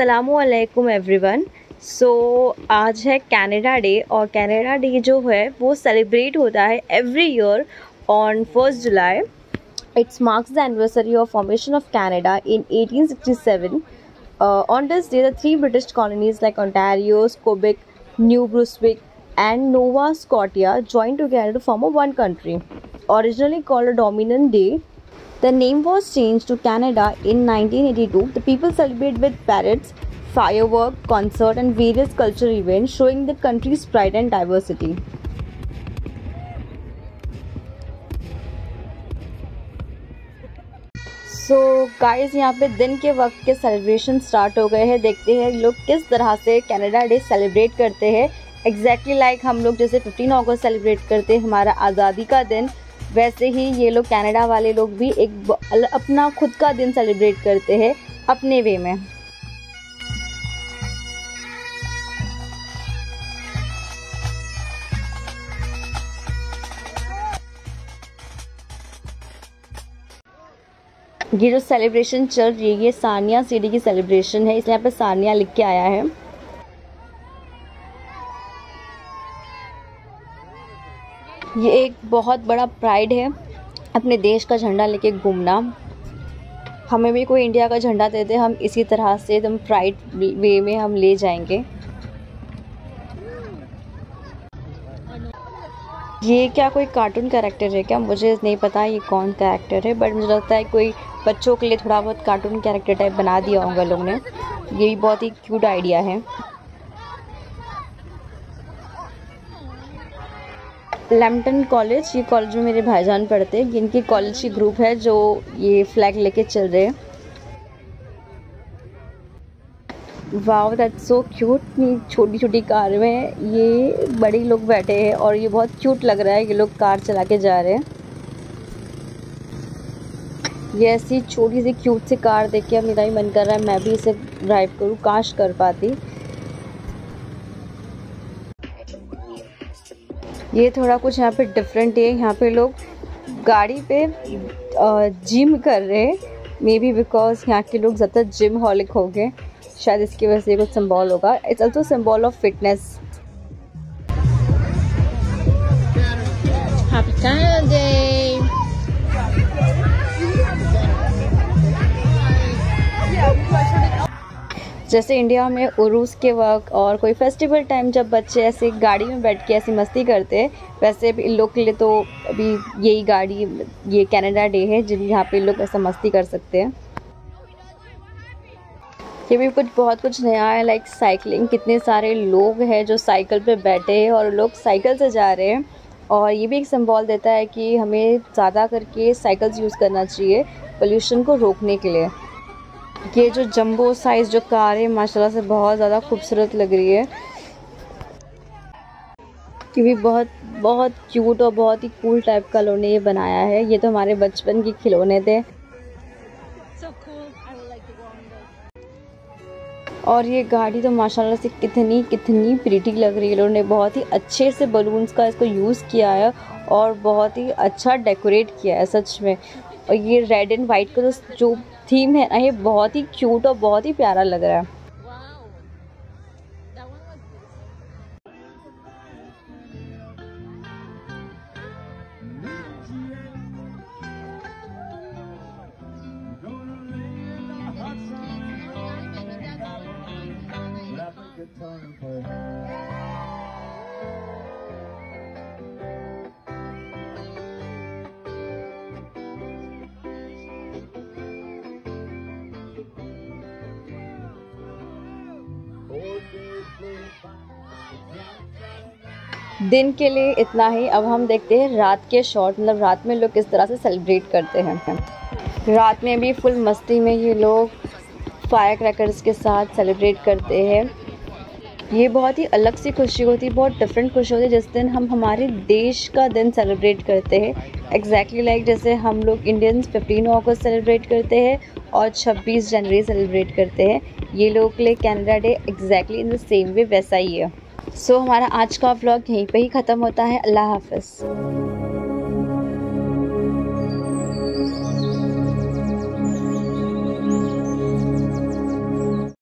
असलकुम everyone so आज है कैनेडा डे और कैनेडा डे जो है, वो सेलिब्रेट होता है every year on first July it's marks the anniversary of formation of Canada in 1867 on this day the three British colonies like ontario, quebec new brunswick and Nova Scotia joined together to form a one country. Originally called a dominion day The name was changed to Canada in 1982. The people celebrate with parades, firework, concert and various cultural events showing the country's pride and diversity. So so, guys यहाँ पे दिन के वक्त के celebration start हो गए हैं देखते हैं लोग किस तरह से कनाडा डे सेलिब्रेट करते हैं एग्जैक्टली लाइक हम लोग जैसे 15 अगस्त सेलिब्रेट करते हैं हमारा आज़ादी का दिन वैसे ही ये लोग कनाडा वाले लोग भी एक अपना खुद का दिन सेलिब्रेट करते हैं अपने वे में। ये जो सेलिब्रेशन चल रही है, ये सानिया सीडी की सेलिब्रेशन है, इसलिए यहाँ पे सानिया लिख के आया है। ये एक बहुत बड़ा प्राइड है, अपने देश का झंडा लेके घूमना। हमें भी कोई इंडिया का झंडा दे दे, हम इसी तरह से एकदम प्राइड वे में हम ले जाएँगे। ये क्या कोई कार्टून कैरेक्टर है क्या? मुझे नहीं पता ये कौन कैरेक्टर है बट मुझे लगता है कोई बच्चों के लिए थोड़ा बहुत कार्टून कैरेक्टर टाइप बना दिया होगा लोगों ने। ये भी बहुत ही क्यूट आइडिया है। लैम्पटन कॉलेज, ये कॉलेज में मेरे भाईजान पढ़ते हैं, जिनकी कॉलेज की ग्रुप है जो ये फ्लैग लेके चल रहे हैं। वाव दैट्स सो क्यूट छोटी छोटी कार में ये बड़े लोग बैठे हैं और ये बहुत क्यूट लग रहा है ये लोग कार चला के जा रहे हैं। ये ऐसी छोटी सी क्यूट सी कार देख के मेरा ही मन कर रहा है, मैं भी इसे ड्राइव करूँ, काश कर पाती। ये थोड़ा कुछ यहाँ पे डिफरेंट है। यहाँ पे लोग गाड़ी पे जिम कर रहे हैं। मे बी बिकॉज़ यहाँ के लोग ज़्यादा जिम हॉलिक हो गए। शायद इसकी वजह से कुछ सिम्बॉल होगा। It's also symbol of fitness जैसे इंडिया में उरूस के वक्त और कोई फेस्टिवल टाइम जब बच्चे ऐसे गाड़ी में बैठ के ऐसी मस्ती करते, वैसे भी इन लोग के लिए तो अभी यही गाड़ी, ये कनाडा डे है, जिन यहाँ पे लोग ऐसा मस्ती कर सकते हैं। ये भी कुछ, बहुत कुछ नया है लाइक साइकिलिंग कितने सारे लोग हैं जो साइकिल पे बैठे हैं और लोग साइकिल से जा रहे हैं। और ये भी एक सिंबल देता है कि हमें ज़्यादा करके साइकिल्स यूज़ करना चाहिए पोल्यूशन को रोकने के लिए। ये जो जंबो साइज़ जो कार है माशाल्लाह से बहुत ज़्यादा खूबसूरत लग रही है। कि भी बहुत बहुत क्यूट और बहुत ही कूल टाइप का लोगों ने ये बनाया है। ये तो हमारे बचपन के खिलौने थे। और ये गाड़ी तो माशाल्लाह से कितनी कितनी प्रीटी लग रही है लोगों ने। बहुत ही अच्छे से बलून्स का इसको यूज़ किया है और बहुत ही अच्छा डेकोरेट किया है सच में। और ये रेड एंड वाइट का जो थीम है ना, ये बहुत ही क्यूट और बहुत ही प्यारा लग रहा है। दिन के लिए इतना ही। अब हम देखते हैं रात के शॉट मतलब रात में लोग किस तरह से सेलिब्रेट करते हैं। रात में भी फुल मस्ती में ये लोग फायर क्रैकर्स के साथ सेलिब्रेट करते हैं। ये बहुत ही अलग सी खुशी होती है बहुत डिफरेंट खुशी होती है जिस दिन हम हमारे देश का दिन सेलिब्रेट करते हैं। एग्जैक्टली लाइक जैसे हम लोग इंडियंस फिफ्टीन अगस्त सेलिब्रेट करते हैं और 26 जनवरी सेलिब्रेट करते हैं। ये लोग के लिए Canada day exactly in the same way वैसा ही है। सो so, हमारा आज का व्लॉग यहीं पे ही ख़त्म होता है। अल्लाह हाफ़